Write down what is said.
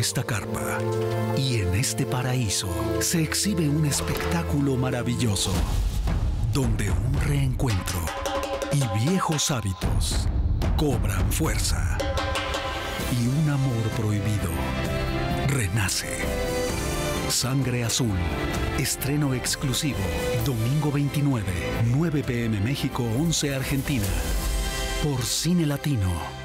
esta carpa y en este paraíso se exhibe un espectáculo maravilloso, donde un reencuentro y viejos hábitos cobran fuerza y un amor prohibido renace. Sangre Azul. Estreno exclusivo. Domingo 29, 9 pm México, 11 Argentina. Por Cine Latino.